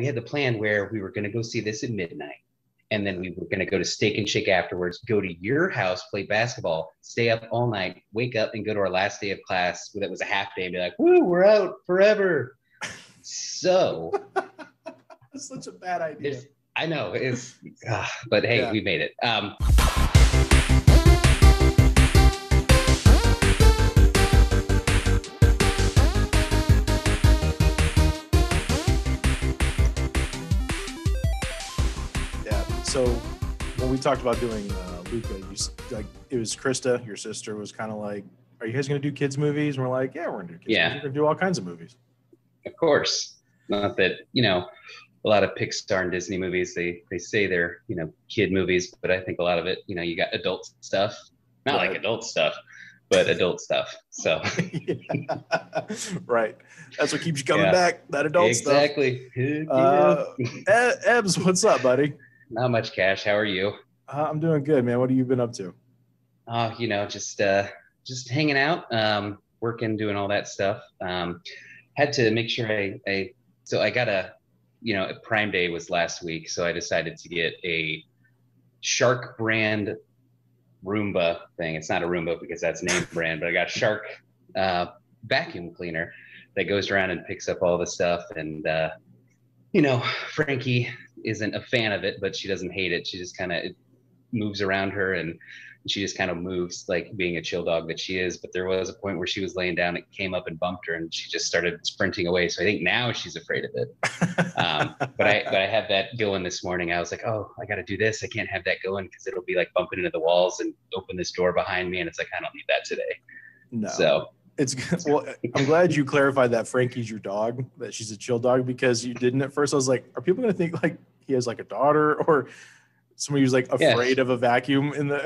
we had the plan where we were going to go see this at midnight and then we were going to go to steak and shake afterwards go to your house play basketball stay up all night wake up and go to our last day of class that was a half day and be like woo we're out forever so That's such a bad idea. i know it's uh, but hey Yeah. we made it um we talked about doing uh, Luca, you like it was Krista, your sister, was kind of like, "Are you guys going to do kids movies?" And we're like, "Yeah, we're going to do kids. Yeah. movies. We're going to do all kinds of movies." of course not that you know a lot of pixar and disney movies they they say they're you know kid movies but i think a lot of it you know you got adult stuff not like adult stuff but adult stuff so right. That's what keeps you coming Yeah. back. That adult stuff. exactly. Uh, Ebs, what's up, buddy? Not much Kash. How are you? Uh, I'm doing good, man. What have you been up to? uh you know just uh just hanging out um working doing all that stuff. Um had to make sure i i so i got a you know prime day was last week so i decided to get a shark brand roomba thing. It's not a roomba because that's name brand but i got shark uh vacuum cleaner that goes around and picks up all the stuff. And uh you know frankie isn't a fan of it but she doesn't hate it she just kind of moves around her and she just kind of moves like being a chill dog that she is but there was a point where she was laying down it came up and bumped her and she just started sprinting away so i think now she's afraid of it um, but i but i had that going this morning i was like oh i got to do this i can't have that going because it'll be like bumping into the walls and open this door behind me and it's like i don't need that today no. so It's good. well. I'm glad you clarified that Frankie's your dog. That she's a chill dog because you didn't at first. I was like, are people going to think like he has like a daughter or somebody who's like Yeah. afraid of a vacuum in the?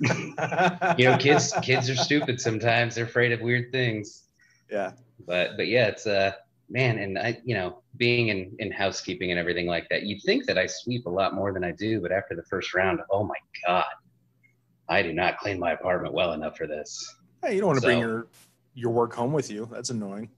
you know kids kids are stupid sometimes they're afraid of weird things Yeah. but but yeah it's uh man and i you know being in in housekeeping and everything like that you'd think that i sweep a lot more than i do but after the first round oh my god i do not clean my apartment well enough for this Hey, you don't want to bring your your work home with you. That's annoying.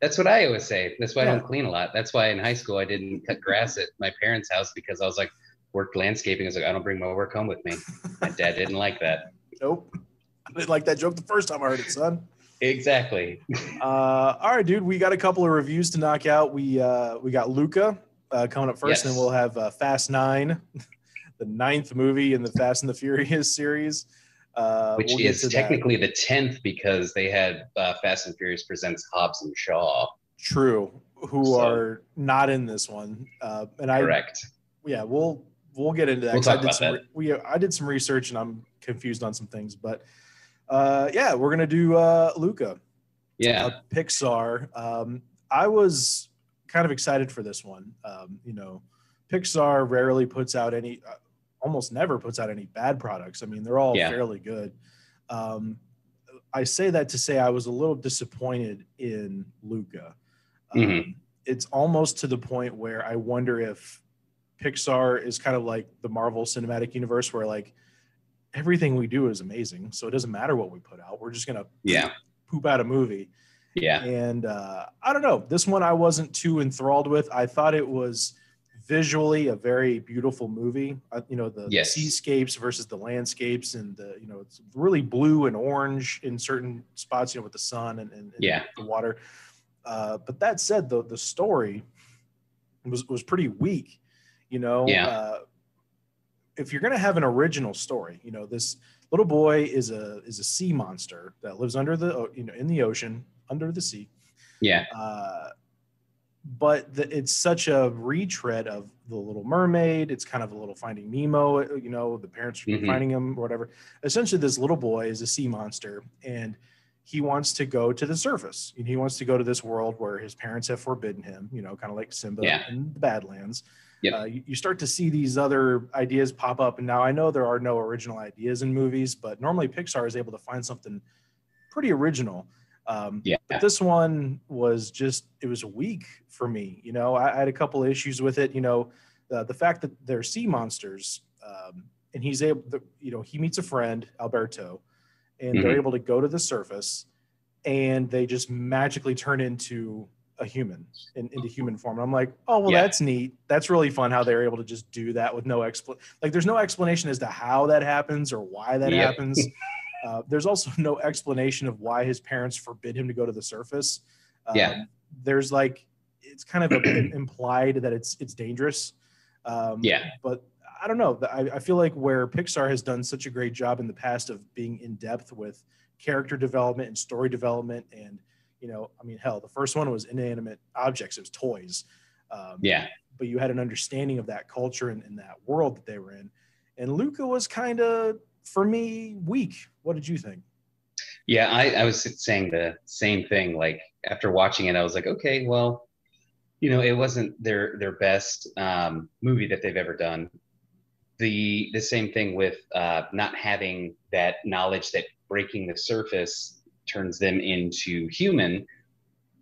That's what i always say that's why i don't clean a lot that's why in high school i didn't cut grass at my parents house because i was like worked landscaping i was like i don't bring my work home with me my dad didn't like that Nope. I didn't like that joke the first time I heard it, son. exactly Uh, all right, dude. We got a couple of reviews to knock out. We uh, we got Luca uh, coming up first, and then we'll have uh, Fast Nine, the ninth movie in the Fast and the Furious series. Uh, which we'll is to that. technically the 10th because they had uh, fast and furious presents hobbs and shaw true. Who So- are not in this one? Uh, and I correct yeah, we'll we'll get into that. We'll I did some that. we I did some research and I'm confused on some things, but uh, yeah, we're gonna do uh, Luca. yeah uh, Pixar. Um, I was kind of excited for this one. Um, you know, Pixar rarely puts out any, uh, almost never puts out any bad products. I mean, they're all Yeah. fairly good. Um, I say that to say I was a little disappointed in Luca. Um, Mhm. It's almost to the point where I wonder if Pixar is kind of like the Marvel Cinematic Universe, where like everything we do is amazing, so it doesn't matter what we put out. We're just gonna yeah poop out a movie. yeah And uh, I don't know. This one I wasn't too enthralled with. I thought it was visually a very beautiful movie. Uh, you know, the, Yes. seascapes versus the landscapes, and the you know it's really blue and orange in certain spots. You know, with the sun and, and, and Yeah. the water. Uh, but that said, the the story was was pretty weak. You know, Yeah. uh, if you're gonna have an original story, you know, this little boy is a is a sea monster that lives under the you know in the ocean under the sea yeah uh, but the, it's such a retread of the Little Mermaid. It's kind of a little Finding Nemo. You know, the parents are Mhm. finding him or whatever. Essentially, this little boy is a sea monster, and he wants to go to the surface. And he wants to go to this world where his parents have forbidden him. You know, kind of like Simba Yeah. in the Badlands. Yep. Uh, you, you start to see these other ideas pop up, and now I know there are no original ideas in movies, but normally Pixar is able to find something pretty original. Um, yeah but this one was just it was a weak for me you know i, I had a couple of issues with it you know uh, the fact that they're sea monsters um, and he's able to, you know he meets a friend alberto and they're Mhm. able to go to the surface and they just magically turn into a human in, into human form. And I'm like, oh well, Yeah. that's neat. That's really fun how they're able to just do that with no expl like there's no explanation as to how that happens or why that Yep. happens. Uh, there's also no explanation of why his parents forbid him to go to the surface. Um, Yeah. there's like it's kind of implied that it's it's dangerous. Um, Yeah. but I don't know. I, I feel like where Pixar has done such a great job in the past of being in depth with character development and story development, and you know, I mean, hell, the first one was inanimate objects; it was toys. Um, Yeah. But you had an understanding of that culture and, and that world that they were in. And Luca was kind of, for me, weak. What did you think? Yeah, I, I was saying the same thing. Like after watching it, I was like, okay, well, you know, it wasn't their their best um, movie that they've ever done. The the same thing with uh, not having that knowledge that breaking the surface turns them into human.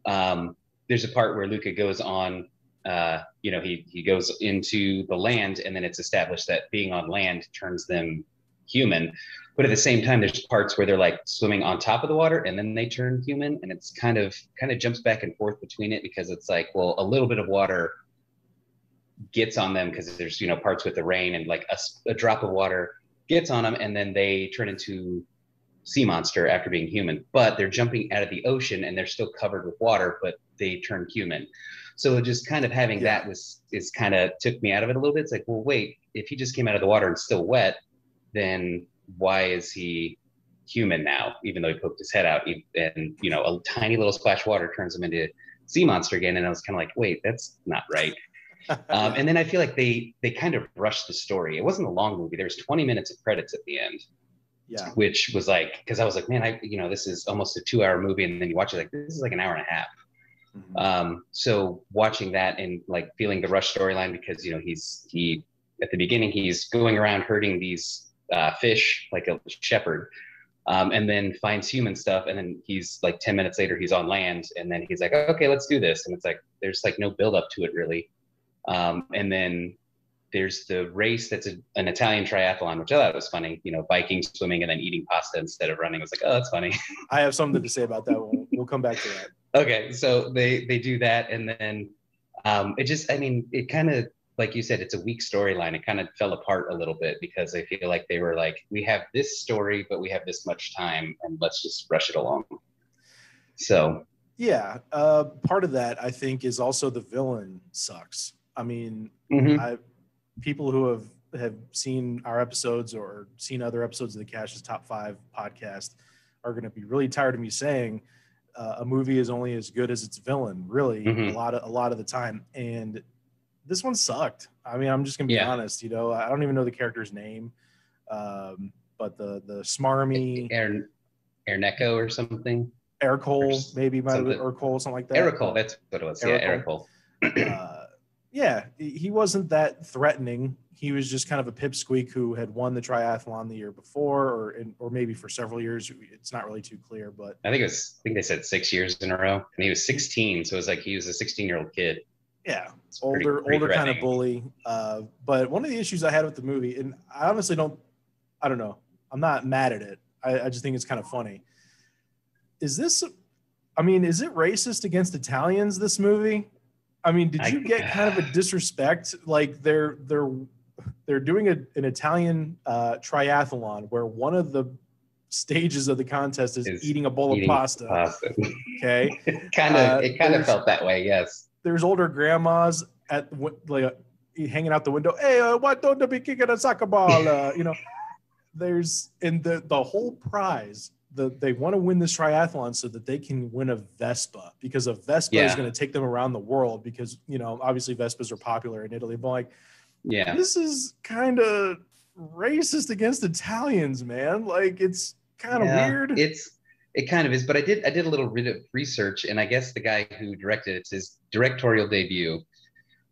Um, there's a part where Luca goes on. Uh, you know, he he goes into the land, and then it's established that being on land turns them human but at the same time there's parts where they're like swimming on top of the water and then they turn human and it's kind of kind of jumps back and forth between it because it's like well a little bit of water gets on them because there's you know parts with the rain and like a drop of water gets on them and then they turn into sea monster after being human. But they're jumping out of the ocean and they're still covered with water but they turn human. So just kind of having Yeah. that was is kind of took me out of it a little bit. It's like well wait if he just came out of the water and still wet then why is he human now even though he poked his head out and you know a tiny little splash of water turns him into sea monster again and i was kind of like wait that's not right. Um, and then i feel like they they kind of rushed the story. It wasn't a long movie. There was 20 minutes of credits at the end yeah, which was like because i was like man i you know this is almost a two hour movie and then you watch it like this is like an hour and a half. Mhm. um, so watching that and like feeling the rush storyline because you know he's he at the beginning he's going around hurting these uh, fish like a shepherd um, and then finds human stuff and then he's like 10 minutes later he's on land and then he's like okay let's do this and it's like there's like no build up to it really um, and then there's the race that's a, an italian triathlon which i thought was funny you know biking swimming and then eating pasta instead of running i was like oh that's funny I have something to say about that. We'll, we'll come back to that. okay so they they do that and then um it just i mean it kind of like you said it's a weak storyline it kind of fell apart a little bit because i feel like they were like we have this story but we have this much time and let's just rush it along so Yeah, uh, part of that I think is also the villain sucks. I mean, mhm. I people who have have seen our episodes or seen other episodes of the Kash's Top Five podcast are going to be really tired of me saying uh, a movie is only as good as its villain. Really, Mhm. a lot of a lot of the time, and this one sucked. I mean, I'm just gonna be Yeah. honest. You know, I don't even know the character's name, um, but the the smarmy Erneko or something Eric Cole maybe might have been something. or Cole something like that. Ercole, that's what it was yeah. Ercole. uh, yeah, he he wasn't that threatening. He was just kind of a pipsqueak who had won the triathlon the year before, or in, or maybe for several years. It's not really too clear, but i think it was i think they said six years in a row and he was 16 so it was like he was a 16 year old kid yeah, It's pretty- older pretty older kind of bully. Uh, but one of the issues I had with the movie, and I honestly don't, I don't know, I'm not mad at it. I, I just think it's kind of funny. Is this? I mean, is it racist against Italians? This movie? I mean, did I- you get kind of a disrespect? Like they're they're they're doing a, an Italian uh, triathlon where one of the stages of the contest is, Is eating a bowl eating of pasta. Pasta. Okay, kind of Uh, it kind of felt that way yes there's older grandmas at like uh, hanging out the window. Hey, uh, why don't they be kicking a soccer ball? Uh, you know, there's in the the whole prize. The, they want to win this triathlon so that they can win a Vespa because a Vespa is going to take them around the world because you know obviously Vespas are popular in Italy. But like yeah this is kind of racist against Italians, man. Like it's kind of Yeah, weird. It's it kind of is, but I did I did a little bit of research, and I guess the guy who directed it's his directorial debut,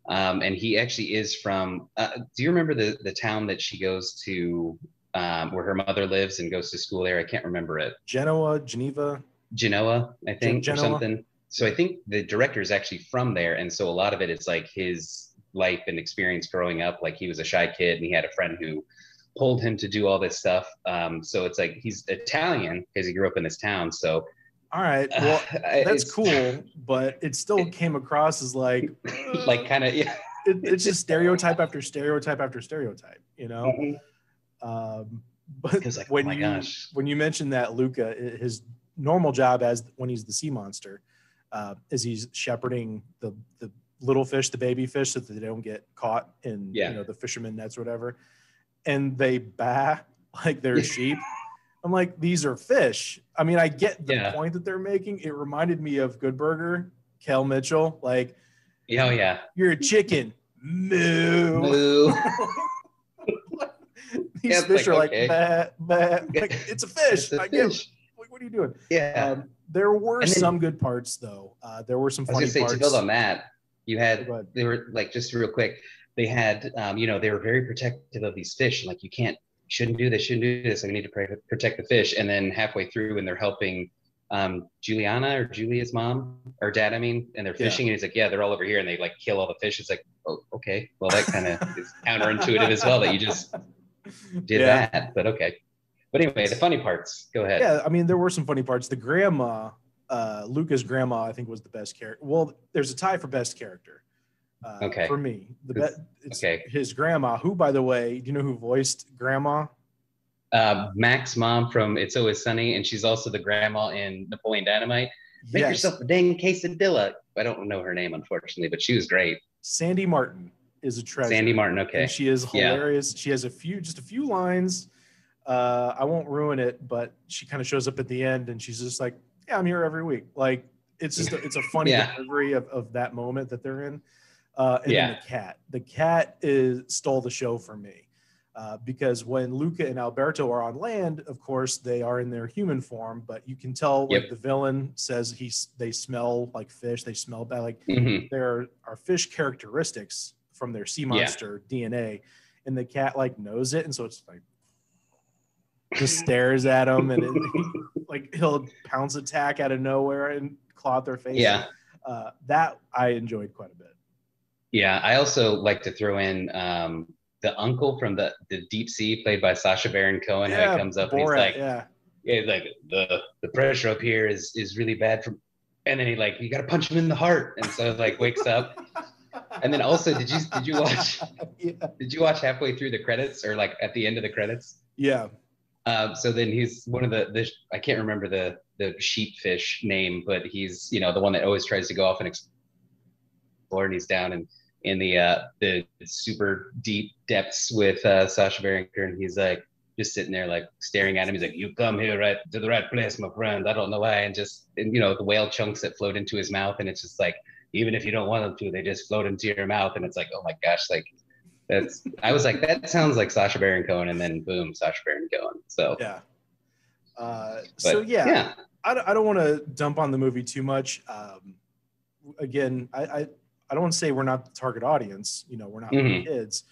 um, and he actually is from. Uh, do you remember the the town that she goes to, um, where her mother lives and goes to school there? I can't remember it. Genoa, Geneva. Genoa, I think, Genoa. or something. So I think the director is actually from there, and so a lot of it is like his life and experience growing up. Like he was a shy kid, and he had a friend who pulled him to do all this stuff. Um, so it's like he's Italian because he grew up in this town. So all right, well, I- that's cool, but it still came across as like, Like kind of yeah. it, it's just stereotype after stereotype after stereotype, you know. Mhm. Um, but It like, oh when my you gosh. when you mentioned that Luca, his normal job as when he's the sea monster, uh, is he's shepherding the the little fish, the baby fish, so that they don't get caught in Yeah. you know the fisherman nets or whatever, and they bah like they're sheep. I'm like, these are fish. I mean, I get the Yeah. point that they're making. It reminded me of Good Burger, Kel Mitchell. Like, oh yeah. you're a chicken. Moo. Moo. These Yeah, fish like, are like, okay. bah, bah. like, it's a fish. It's a I get fish. like, what are you doing? Yeah. Um, there were then- some good parts, though. Uh, there were some I was funny say parts. to build on that, you had they were like just real quick. They had um, you know they were very protective of these fish. Like you can't shouldn't do this, shouldn't do this. We need to protect the fish. And then halfway through, when they're helping um, Juliana or Julia's mom or dad, I mean, and they're Yeah. fishing, and he's like, yeah, they're all over here, and they like kill all the fish. It's like, oh, okay, well that kind of is counterintuitive as well that you just did Yeah. that. But okay. But anyway, the funny parts. Go ahead. Yeah, I mean, there were some funny parts. The grandma, uh, Luca's grandma, I think was the best character. Well, there's a tie for best character. Uh, Okay. For me, the it's Okay. his grandma, who, by the way, do you know who voiced grandma? Uh, Mac's mom from It's Always Sunny, and she's also the grandma in Napoleon Dynamite. Make Yes, yourself a dang quesadilla. I don't know her name, unfortunately, but she was great. Sandy Martin is a treasure. Sandy Martin. Okay. And she is Yeah. hilarious. She has a few, just a few lines. Uh, I won't ruin it, but she kind of shows up at the end, and she's just like, "Yeah, I'm here every week." Like it's just a, it's a funny Yeah. delivery of, of that moment that they're in. Uh, and Yeah. then the cat, the cat is stole the show for me. Uh, because when Luca and Alberto are on land, of course they are in their human form, but you can tell like the villain says he's they smell like fish, they smell bad, like Mhm. there are fish characteristics from their sea monster DNA, and the cat like knows it, and so it's like just stares at him, and it, like he'll pounce attack out of nowhere and claw at their face. Yeah. uh, that I enjoyed quite a bit. Yeah. I also like to throw in um, the uncle from the, the Deep Sea, played by Sacha Baron Cohen. how he comes up and he's like, yeah, yeah, like the the pressure up here is is really bad from, and then he like you got to punch him in the heart, and so like wakes up. And then also, did you did you watch yeah, did you watch halfway through the credits or like at the end of the credits? yeah, Um, so then he's one of the, the I can't remember the the sheepfish name, but he's you know the one that always tries to go off and explore, and he's down in in the uh, the super deep depths with uh, Sacha Baron Cohen. He's like just sitting there like staring at him. He's like, "You come here right to the right place, my friend. I don't know why." And just and you know the whale chunks that float into his mouth, and it's just like even if you don't want them to, they just float into your mouth, and it's like, oh my gosh, like that's I was like, that sounds like Sacha Baron Cohen, and then boom, Sacha Baron Cohen. So yeah. Uh, but, so yeah, yeah, I don't, I don't want to dump on the movie too much. Um, again, I, I, I don't want to say we're not the target audience. You know, we're not Mhm. kids,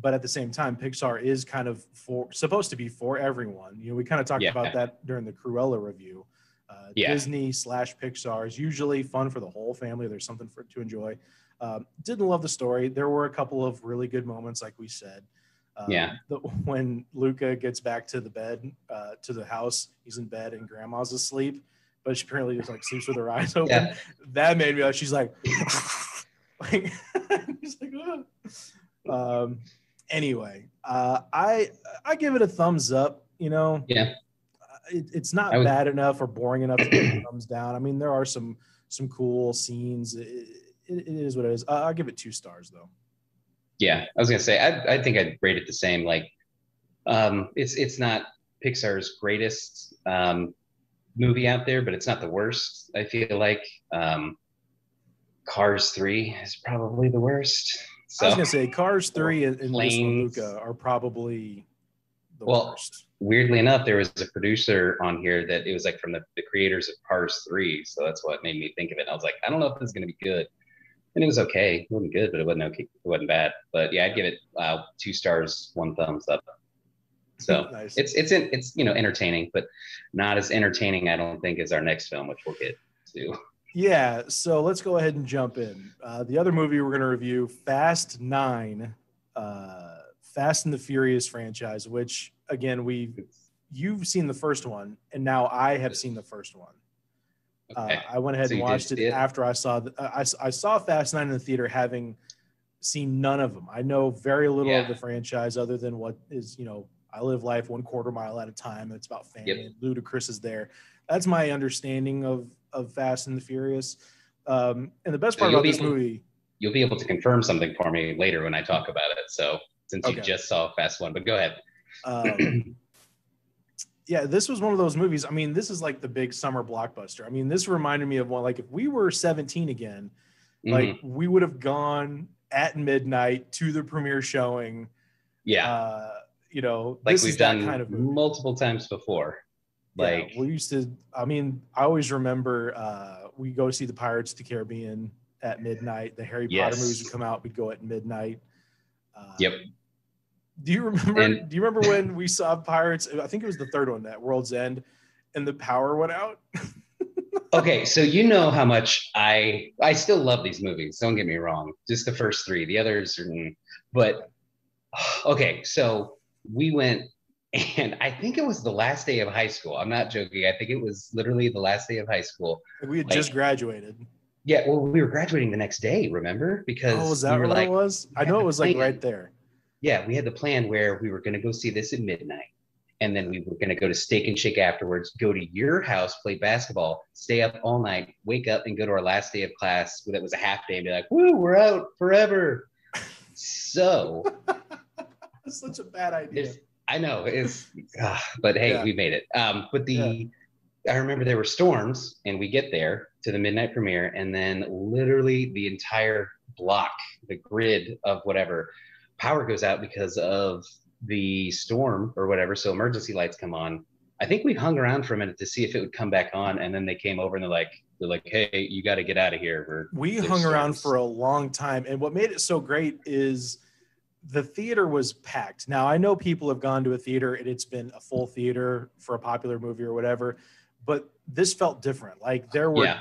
but at the same time, Pixar is kind of for supposed to be for everyone. You know, we kind of talked Yeah. about that during the Cruella review. Uh, Yeah. Disney slash Pixar is usually fun for the whole family. There's something for to enjoy. Um, didn't love the story. There were a couple of really good moments, like we said. Um, Yeah. The, when Luca gets back to the bed, uh, to the house, he's in bed and grandma's asleep, but she apparently just like sleeps with her eyes open. Yeah. That made me. She's like, like, like, "Ah." um. Anyway, uh, I I give it a thumbs up. You know, Yeah. Uh, It, it's not I bad enough or boring enough to give it a thumbs down. I mean, there are some some cool scenes. It, it, it is what it is. Uh, I'll give it two stars though. yeah. I was gonna say I I think I'd rate it the same. Like, um, it's it's not Pixar's greatest um, movie out there, but it's not the worst. I feel like um, Cars Three is probably the worst. So I was gonna say Cars three and, and. Luca are probably the Well, worst. weirdly enough, there was a producer on here that it was like from the, the creators of Cars 3. So that's what made me think of it. I was like, I don't know if this is going to be good. And it was okay. It wasn't good, but it wasn't okay. It wasn't bad. But yeah, I'd give it uh, two stars, one thumbs up. So nice. it's it's in, it's you know entertaining, but not as entertaining, I don't think, as our next film, which we'll get to. Yeah, so let's go ahead and jump in. Uh, the other movie we're going to review, Fast Nine, uh, Fast and the Furious franchise, which again we you've seen the first one, and now I have seen the first one. Okay. Uh, I went ahead so and watched it, it, after I saw the, I, I saw Fast Nine in the theater, having seen none of them. I know very little yeah. of the franchise other than what is you know I live life one quarter mile at a time. It's about family. Yep. Ludacris is there. That's my understanding of of Fast and the Furious. Um, and the best part so about this able, movie, you'll be able to confirm something for me later when I talk about it. So since okay. you just saw Fast One, but go ahead. Um, yeah, this was one of those movies. I mean, this is like the big summer blockbuster. I mean, this reminded me of one like if we were 17 again, mm-hmm. like we would have gone at midnight to the premiere showing. Yeah. Uh, you know, like we've done kind of multiple times before. Like yeah, we used to. I mean, I always remember uh, we go see the Pirates of the Caribbean at midnight. The Harry yes. Potter movies would come out. We'd go at midnight. Uh, yep. Do you remember? And, do you remember when we saw Pirates? I think it was the third one, that World's End, and the power went out. okay, so you know how much I I still love these movies. Don't get me wrong. Just the first three. The others are, but okay. So we went, and I think it was the last day of high school. I'm not joking. I think it was literally the last day of high school. We had like, just graduated. Yeah, well, we were graduating the next day. Remember? Because oh, was that we what like, it was? I know it was like right there yeah, we had the plan where we were going to go see this at midnight. And then we were going to go to Steak and Shake afterwards, go to your house, play basketball, stay up all night, wake up and go to our last day of class that was a half day and be like, woo, we're out forever. So that's such a bad idea. I know it's, uh, but hey, yeah. we made it. Um, but the, yeah. I remember there were storms and we get there to the midnight premiere and then literally the entire block, the grid of whatever power goes out because of the storm or whatever. So emergency lights come on. I think we hung around for a minute to see if it would come back on, and then they came over and they're like, they're like, "Hey, you got to get out of here." We're, we hung storms. around for a long time, and what made it so great is the theater was packed. Now I know people have gone to a theater and it's been a full theater for a popular movie or whatever, but this felt different. Like there were yeah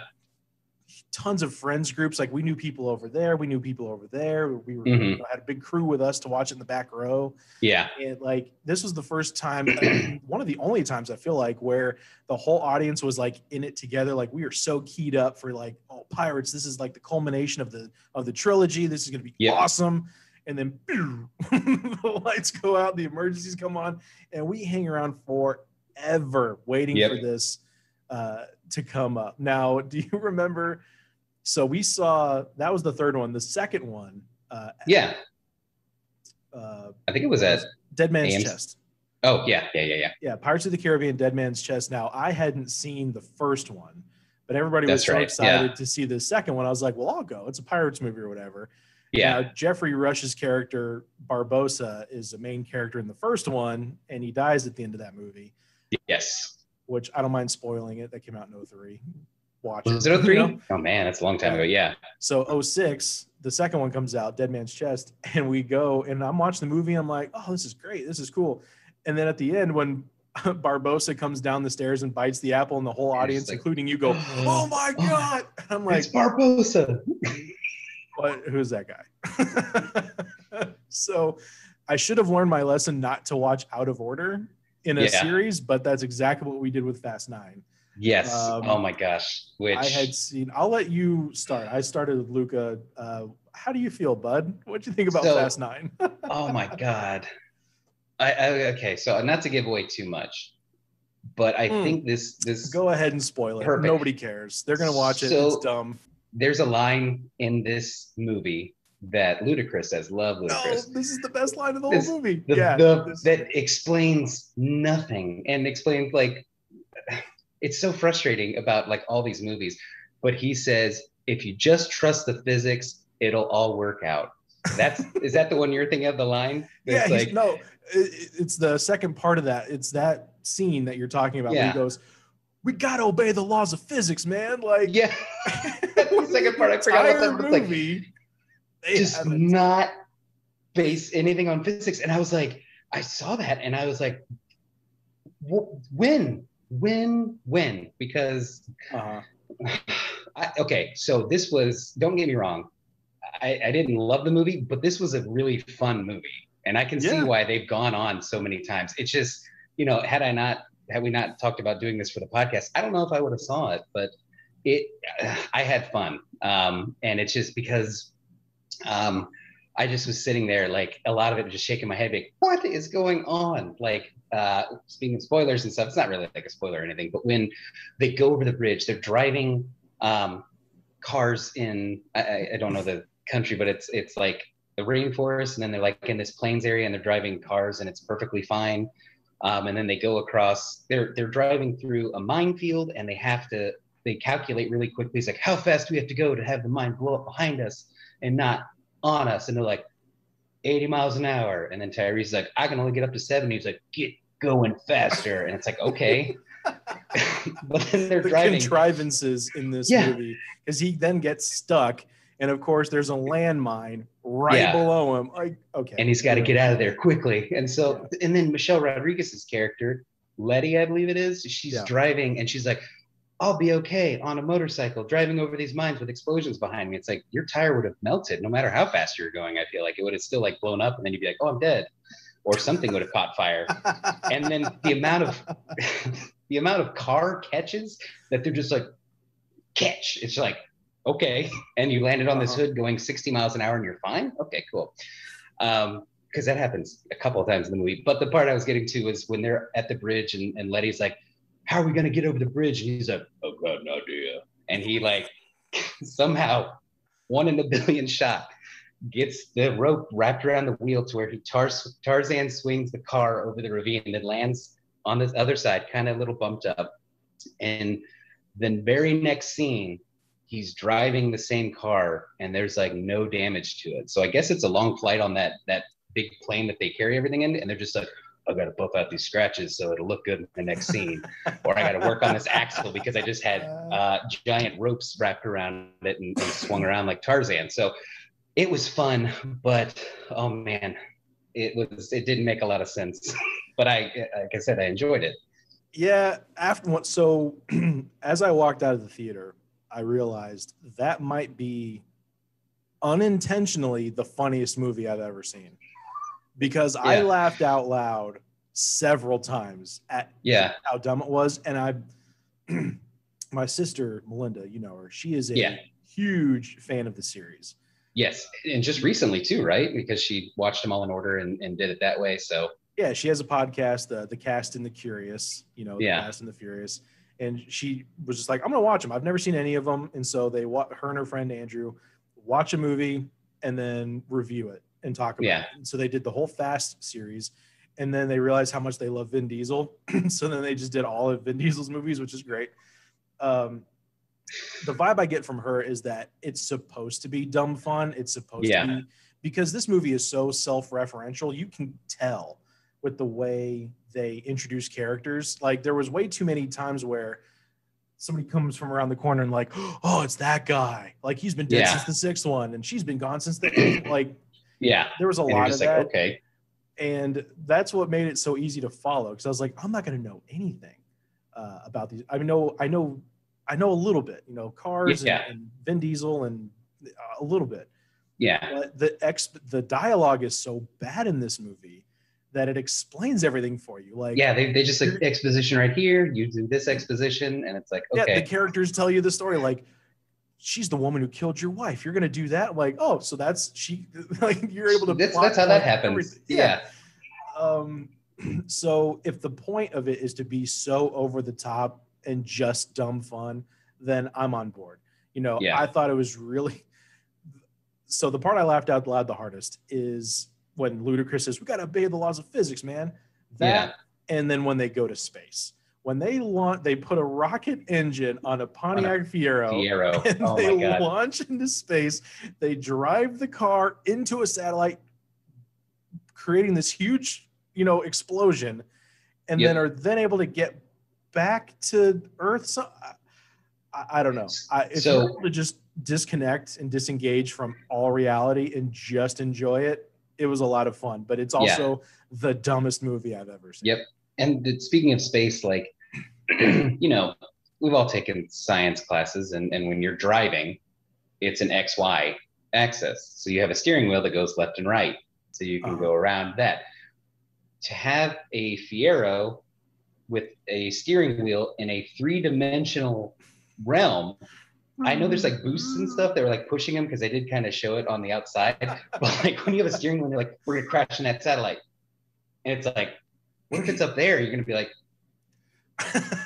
tons of friends groups. Like we knew people over there, we knew people over there. We were, mm-hmm. you know, had a big crew with us to watch in the back row. Yeah, and like this was the first time, one of the only times I feel like where the whole audience was like in it together. Like we were so keyed up for like, oh, pirates! This is like the culmination of the of the trilogy. This is going to be yeah. awesome. And then the lights go out, the emergencies come on, and we hang around forever waiting yep. for this uh, to come up. Now, do you remember? So we saw that was the third one. The second one, uh, yeah, uh, I think it was at Dead Man's. Chest. Oh yeah, yeah, yeah, yeah. Yeah, Pirates of the Caribbean, Dead Man's Chest. Now I hadn't seen the first one, but everybody was so right. excited yeah. to see the second one. I was like, well, I'll go. It's a pirates movie or whatever. Yeah. Now, Geoffrey Rush's character Barbossa is the main character in the first one, and he dies at the end of that movie. Yes which I don't mind spoiling it. That came out in 03. Watch Was it 03? You know? Oh man, that's a long time ago. Yeah. So 06, the second one comes out, Dead Man's Chest, and we go and I'm watching the movie. I'm like, oh, this is great. This is cool. And then at the end, when Barbossa comes down the stairs and bites the apple, and the whole audience, like, including you, go, "Oh my god!" I'm like, "It's Barbossa." what? Who's that guy? so, I should have learned my lesson not to watch out of order in a yeah. series, but that's exactly what we did with Fast Nine. Yes. Um, oh my gosh. Which I had seen. I'll let you start. I started with Luca. Uh, how do you feel, Bud? What do you think about so, Fast Nine? oh my God. I, I, okay. So not to give away too much, but I mm. think this this. Go ahead and spoil it. Perfect. Nobody cares. They're gonna watch it. So, it's dumb. There's a line in this movie that Ludacris says, "Love Ludacris." No, this is the best line of the this, whole movie. The, yeah, the, that explains nothing and explains like it's so frustrating about like all these movies. But he says, if you just trust the physics, it'll all work out. That's is that the one you're thinking of the line? yeah, like, no, it's the second part of that. It's that scene that you're talking about. Yeah. Where he goes, "We gotta obey the laws of physics, man." Like, yeah. the second part. I forgot what that movie. Like, just haven't. not base anything on physics. And I was like, I saw that and I was like, when, when, when? Because, uh, I, okay, so this was, don't get me wrong, I, I, didn't love the movie, but this was a really fun movie. And I can yeah. see why they've gone on so many times. It's just, you know, had I not, had we not talked about doing this for the podcast, I don't know if I would have saw it, but it I had fun, um, and it's just because um, I just was sitting there, like a lot of it, just shaking my head, like, what is going on? Like, uh, speaking of spoilers and stuff, it's not really like a spoiler or anything, but when they go over the bridge, they're driving um, cars in, I, I don't know the country, but it's it's like the rainforest, and then they're like in this plains area, and they're driving cars, and it's perfectly fine. Um, and then they go across. They're they're driving through a minefield, and they have to they calculate really quickly. It's like how fast do we have to go to have the mine blow up behind us and not on us. And they're like 80 miles an hour. And then Tyrese's like, I can only get up to 70. He's like, get going faster. And it's like, okay. but then they're the driving contrivances in this yeah. movie because he then gets stuck. And of course, there's a landmine right yeah. below him. Like, okay. And he's got to get out of there quickly. And so, yeah. and then Michelle Rodriguez's character, Letty, I believe it is, she's driving and she's like, I'll be okay on a motorcycle driving over these mines with explosions behind me. It's like your tire would have melted no matter how fast you were going. I feel like it would have still like blown up and then you'd be like, oh, I'm dead. Or something would have caught fire. and then the amount of the amount of car catches that they're just like catch. It's like, okay. And you landed on this uh-huh. hood going 60 miles an hour and you're fine. Okay, cool. Um, because that happens a couple of times in the movie. But the part I was getting to was when they're at the bridge and, and Letty's like, how are we going to get over the bridge? And he's like, oh, God, no idea. And he like somehow one in a billion shot gets the rope wrapped around the wheel to where he Tars- Tarzan swings the car over the ravine and it lands on this other side, kind of a little bumped up. And then very next scene, he's driving the same car and there's like no damage to it. So I guess it's a long flight on that that big plane that they carry everything in, and they're just like, I got to buff out these scratches so it'll look good in the next scene, or I got to work on this axle because I just had uh, giant ropes wrapped around it and, and, swung around like Tarzan. So it was fun, but oh man, it was it didn't make a lot of sense. but I, like I said, I enjoyed it. Yeah. After so as I walked out of the theater, I realized that might be unintentionally the funniest movie I've ever seen because yeah. I laughed out loud several times at yeah how dumb it was. And I, my sister Melinda, you know her, she is a yeah. huge fan of the series. Yes, and just recently too, right? Because she watched them all in order and, and did it that way. So yeah, she has a podcast, the the Cast and the Curious, you know, the yeah. Cast and the Furious, and she was just like, I'm gonna watch them. I've never seen any of them, and so they, her and her friend Andrew, watch a movie and then review it and talk about yeah. it. And so they did the whole Fast series, and then they realized how much they love Vin Diesel. so then they just did all of Vin Diesel's movies, which is great. Um, the vibe I get from her is that it's supposed to be dumb fun. It's supposed yeah. to be because this movie is so self-referential. You can tell with the way they introduce characters. Like there was way too many times where somebody comes from around the corner and like, oh, it's that guy. Like he's been dead yeah. since the sixth one, and she's been gone since the. Like yeah. There was a and lot of like, that. Okay. And that's what made it so easy to follow because I was like, I'm not going to know anything uh, about these. I know, I know, I know a little bit. You know, cars yeah. and, and Vin Diesel and uh, a little bit. Yeah. But the ex the dialogue is so bad in this movie that it explains everything for you. Like yeah, they, they just like exposition right here. You do this exposition, and it's like okay. Yeah, the characters tell you the story. Like she's the woman who killed your wife. You're going to do that? Like, oh, so that's she, like, you're able to. That's, that's how that happens. Yeah. yeah. Um, so if the point of it is to be so over the top and just dumb fun, then I'm on board. You know, yeah. I thought it was really. So the part I laughed out loud the hardest is when Ludacris says, "We got to obey the laws of physics, man." That, yeah. and then when they go to space when they launch, they put a rocket engine on a Pontiac Fiero, Fiero. and oh they launch into space. They drive the car into a satellite, creating this huge, you know, explosion, and yep. then are then able to get back to Earth. So I, I don't know. I, if so, you're able to just disconnect and disengage from all reality and just enjoy it, it was a lot of fun. But it's also yeah. the dumbest movie I've ever seen. Yep and speaking of space, like, you know, we've all taken science classes, and, and when you're driving, it's an XY axis. So you have a steering wheel that goes left and right. So you can uh-huh. go around that. To have a Fiero with a steering wheel in a three dimensional realm. I know there's like boosts and stuff that were like pushing them because they did kind of show it on the outside. But like when you have a steering wheel, you're like, we're gonna crash in that satellite. And it's like, what if it's up there? You're gonna be like,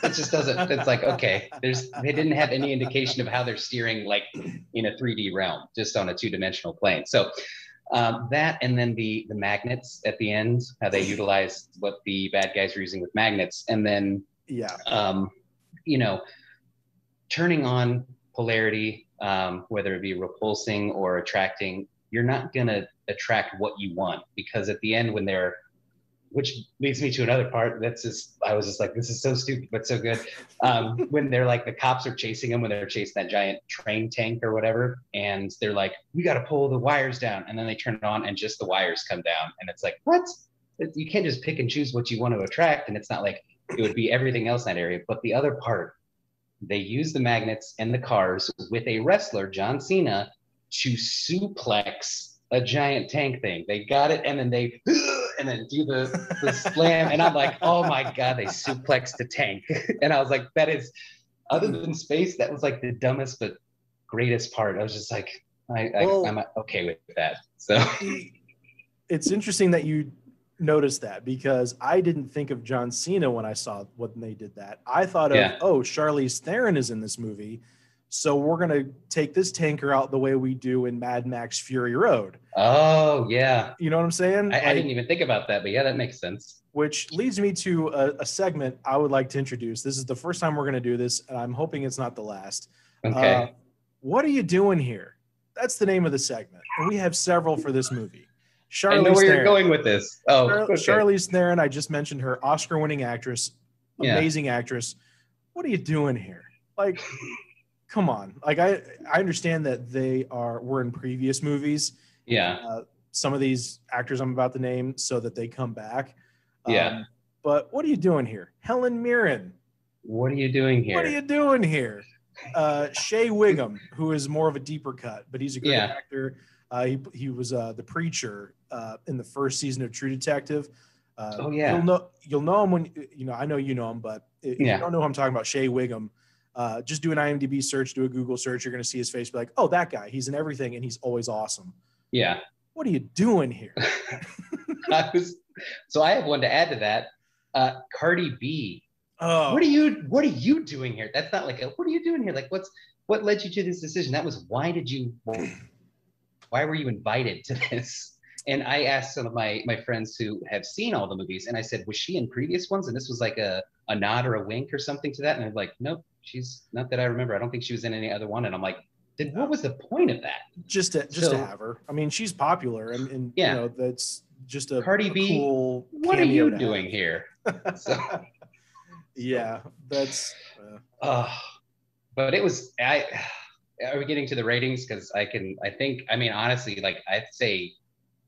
it just doesn't. It's like, okay, there's they didn't have any indication of how they're steering like in a 3D realm, just on a two-dimensional plane. So um, that and then the the magnets at the end, how they utilized what the bad guys were using with magnets, and then Yeah. um, you know, turning on polarity, um, whether it be repulsing or attracting, you're not going to attract what you want because at the end, when they're, which leads me to another part that's just, I was just like, this is so stupid, but so good. Um, when they're like, the cops are chasing them when they're chasing that giant train tank or whatever. And they're like, we got to pull the wires down. And then they turn it on and just the wires come down. And it's like, what? You can't just pick and choose what you want to attract. And it's not like, it would be everything else in that area. But the other part, they use the magnets and the cars with a wrestler, John Cena, to suplex a giant tank thing. They got it, and then they and then do the, the slam. And I'm like, oh my god, they suplexed the tank. And I was like, that is other than space, that was like the dumbest but greatest part. I was just like, I, I Well- I'm okay with that. So it's interesting that you noticed that because I didn't think of John Cena when I saw when they did that. I thought of, Yeah. oh, Charlize Theron is in this movie. So we're gonna take this tanker out the way we do in Mad Max Fury Road. oh yeah. You know what I'm saying? I, I didn't even think about that, but yeah, that makes sense. which leads me to a, a segment I would like to introduce. This is the first time we're going to do this, and I'm hoping it's not the last. Okay. Uh, what are you doing here? That's the name of the segment, and we have several for this movie. I know Charlize where you're Theron. going with this. Oh, Char- okay. Charlize Theron. I just mentioned her, Oscar-winning actress, Yeah. amazing actress. What are you doing here? Like, come on. Like, I I understand that they are were in previous movies. Yeah. Uh, some of these actors I'm about to name, so that they come back. Yeah. Um, but what are you doing here, Helen Mirren? What are you doing here? What are you doing here? Uh, Shea Whigham, who is more of a deeper cut, but he's a great Yeah. actor. Uh, he, he was uh, the preacher uh, in the first season of True Detective. Uh, Oh, yeah. you'll know you'll know him when you know. I know you know him, but if Yeah. you don't know who I'm talking about, Shea Whigham. Uh, just do an IMDb search, do a Google search. You're going to see his face. Be like, oh, that guy. He's in everything, and he's always awesome. Yeah. What are you doing here? I was, so I have one to add to that. Uh, Cardi B. Oh, What are you What are you doing here? That's not like a, what are you doing here? Like what's what led you to this decision? That was why did you why were you invited to this? And I asked some of my my friends who have seen all the movies, and I said, was she in previous ones? And this was like a a nod or a wink or something to that. And I'm like, nope, she's not that I remember. I don't think she was in any other one. And I'm like, then what was the point of that? just to just to have her. I mean, she's popular, and, and Yeah. you know that's just a Cardi a B, Cool What are you doing have. here? So- yeah, that's uh, Uh, but it was I. Are we getting to the ratings? Because I can. I think. I mean, honestly, like I'd say,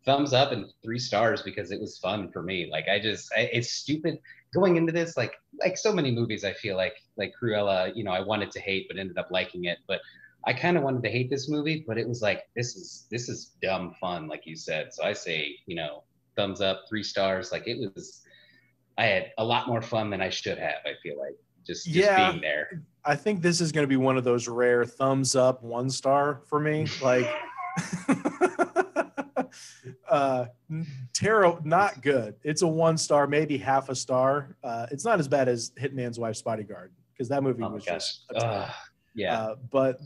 thumbs up and three stars because it was fun for me. Like I just, I, it's stupid going into this. Like like so many movies, I feel like like Cruella. You know, I wanted to hate, but ended up liking it. But I kind of wanted to hate this movie, but it was like this is this is dumb fun, like you said. So I say, you know, thumbs up, three stars. Like it was. I had a lot more fun than I should have. I feel like just just Yeah. being there. I think this is going to be one of those rare thumbs up, one star for me. Like, uh, tarot, not good. It's a one star, maybe half a star. Uh, it's not as bad as Hitman's Wife's Bodyguard because that movie Oh was gosh. just. a ton. Yeah. Uh, but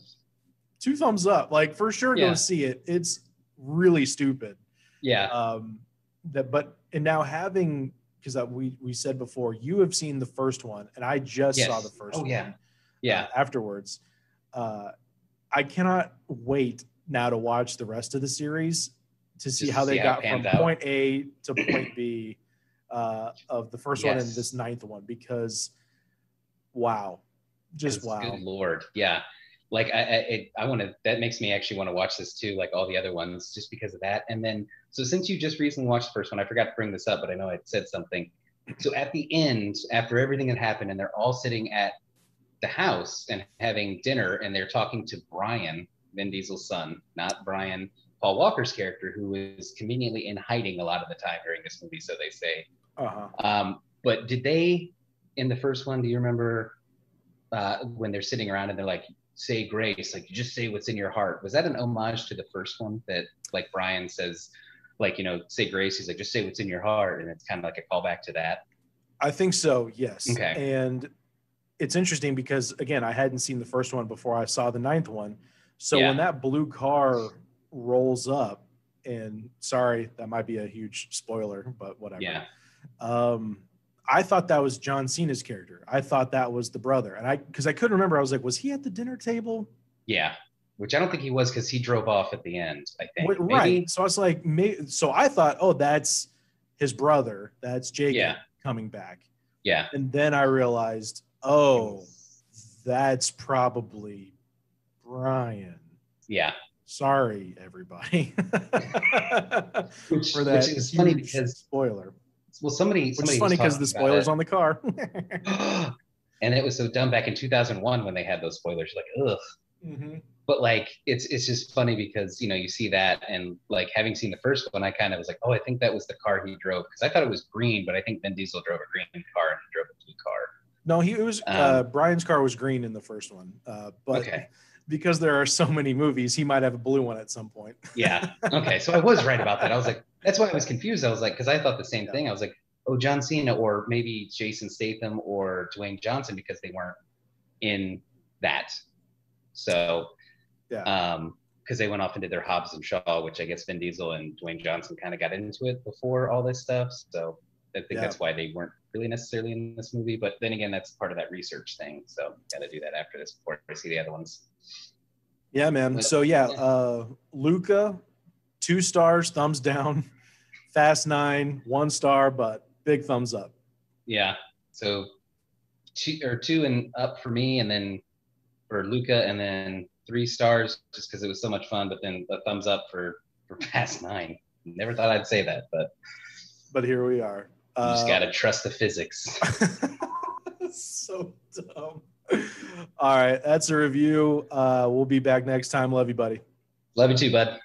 two thumbs up. Like for sure, Yeah. go see it. It's really stupid. yeah. Um, that but and now having because we we said before you have seen the first one and I just saw the first Oh, one. yeah. Yeah. uh, afterwards. Uh, I cannot wait now to watch the rest of the series to see Just how they see how got from out. point A to point B uh, of the first one and this ninth one because wow, Just wow. Good lord. Yeah. Like I, I, it, I want to. That makes me actually want to watch this too, like all the other ones, just because of that. And then, so since you just recently watched the first one, I forgot to bring this up, but I know I said something. So at the end, after everything had happened, and they're all sitting at the house and having dinner, and they're talking to Brian, Vin Diesel's son, not Brian Paul Walker's character, who is conveniently in hiding a lot of the time during this movie, so they say. Uh-huh. Um, but did they in the first one? Do you remember uh, when they're sitting around and they're like, say grace, like you just say what's in your heart. Was that an homage to the first one that like Brian says, like, you know, say grace, he's like, just say what's in your heart. And it's kind of like a callback to that. I think so, yes. Okay. And it's interesting because again, I hadn't seen the first one before I saw the ninth one. So Yeah. when that blue car rolls up, and sorry, that might be a huge spoiler, but whatever. Yeah. Um, I thought that was John Cena's character. I thought that was the brother, and I because I couldn't remember. I was like, was he at the dinner table? Yeah. Which I don't think he was because he drove off at the end, I think. Wait, right. So I was like, may, so I thought, oh, that's his brother. That's Jakob Yeah. coming back. Yeah. And then I realized, oh, that's probably Brian. Yeah. Sorry, everybody. Which, For that which is funny because, spoiler. Well, somebody, Which somebody is funny because the spoiler's on the car. and it was so dumb back in 2001 when they had those spoilers. Like, ugh. hmm but like it's it's just funny because you know you see that and like having seen the first one i kind of was like oh i think that was the car he drove because i thought it was green but i think vin diesel drove a green car and he drove a blue car No, he it was uh, Um, Brian's car was green in the first one, uh, but Okay. because there are so many movies, he might have a blue one at some point. yeah okay so i was right about that i was like that's why i was confused i was like because i thought the same Yeah. thing i was like oh john cena or maybe jason statham or dwayne johnson because they weren't in that so Yeah. um because they went off and did their Hobbs and Shaw, which I guess Vin Diesel and Dwayne Johnson kind of got into it before all this stuff. So I think Yeah. that's why they weren't really necessarily in this movie. But then again, that's part of that research thing. So got to do that after this before I see the other ones. Yeah, man. So yeah, uh Luca, two stars, thumbs down. Fast nine, one star, but big thumbs up. Yeah. So two or two and up for me, and then for Luca, and then three stars just because it was so much fun. But then a thumbs up for for Fast Nine. Never thought I'd say that, but But here we are. you just Uh, gotta trust the physics. so dumb. All right, that's a review. Uh, we'll be back next time. Love you, buddy. Love you too, bud.